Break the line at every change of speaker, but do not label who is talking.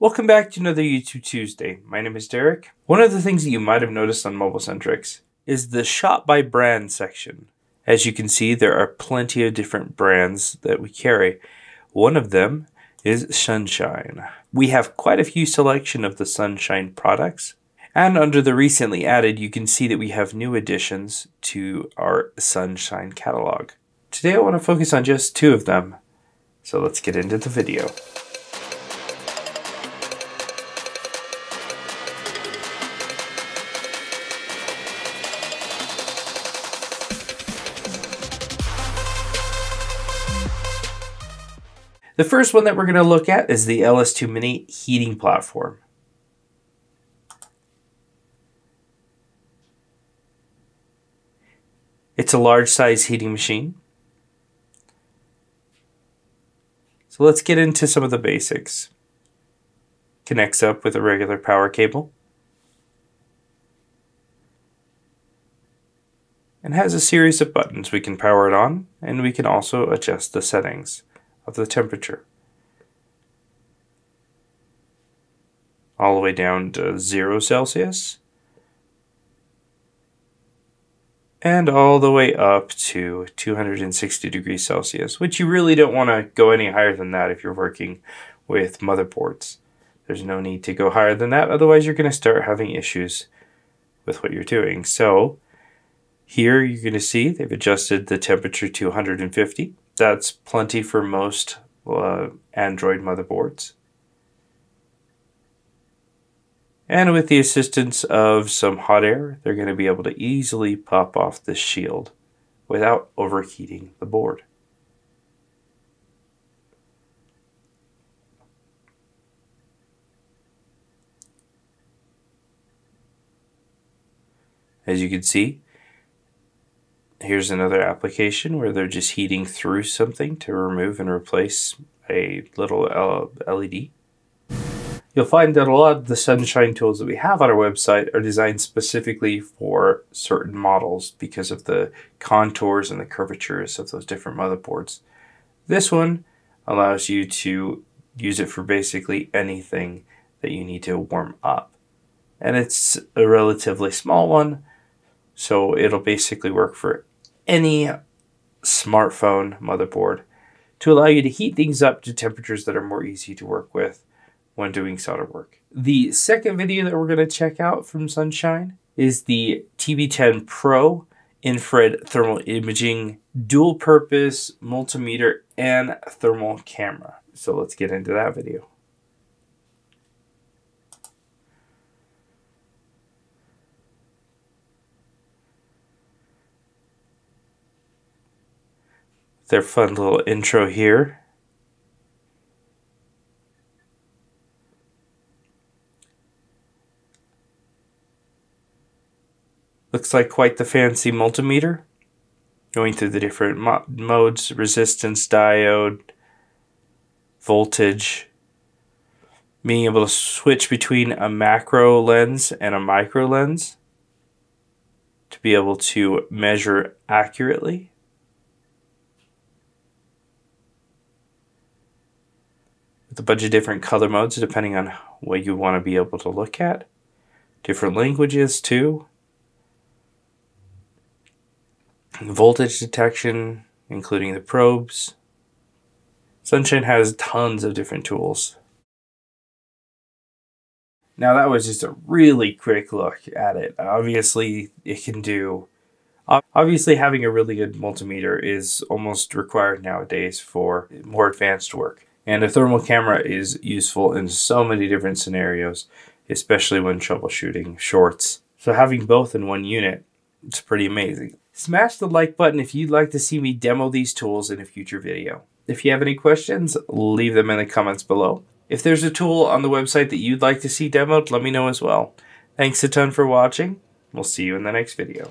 Welcome back to another YouTube Tuesday. My name is Derek. One of the things that you might have noticed on MobileSentrix is the shop by brand section. As you can see, there are plenty of different brands that we carry. One of them is Sunshine. We have quite a few selection of the Sunshine products. And under the recently added, you can see that we have new additions to our Sunshine catalog. Today I want to focus on just two of them. So let's get into the video. The first one that we're going to look at is the LS2 Mini heating platform. It's a large size heating machine. So let's get into some of the basics. Connects up with a regular power cable. And has a series of buttons. We can power it on and we can also adjust the settings of the temperature. All the way down to 0 Celsius. And all the way up to 260 degrees Celsius, which you really don't want to go any higher than that if you're working with motherboards. There's no need to go higher than that, otherwise you're going to start having issues with what you're doing. So here you're going to see they've adjusted the temperature to 150 that's plenty for most uh, Android motherboards. And with the assistance of some hot air, they're going to be able to easily pop off the shield without overheating the board. As you can see, Here's another application where they're just heating through something to remove and replace a little LED. You'll find that a lot of the sunshine tools that we have on our website are designed specifically for certain models because of the contours and the curvatures of those different motherboards. This one allows you to use it for basically anything that you need to warm up. And it's a relatively small one, so it'll basically work for any smartphone motherboard to allow you to heat things up to temperatures that are more easy to work with when doing solder work. The second video that we're going to check out from Sunshine is the TB-10 Pro infrared thermal imaging dual purpose multimeter and thermal camera. So let's get into that video. Their fun little intro here. Looks like quite the fancy multimeter. Going through the different mo modes, resistance, diode, voltage. Being able to switch between a macro lens and a micro lens to be able to measure accurately. With a bunch of different color modes depending on what you want to be able to look at. Different languages too. Voltage detection, including the probes. Sunshine has tons of different tools. Now that was just a really quick look at it. Obviously, it can do Obviously, having a really good multimeter is almost required nowadays for more advanced work. And a thermal camera is useful in so many different scenarios, especially when troubleshooting shorts. So having both in one unit, it's pretty amazing. Smash the like button if you'd like to see me demo these tools in a future video. If you have any questions, leave them in the comments below. If there's a tool on the website that you'd like to see demoed, let me know as well. Thanks a ton for watching. We'll see you in the next video.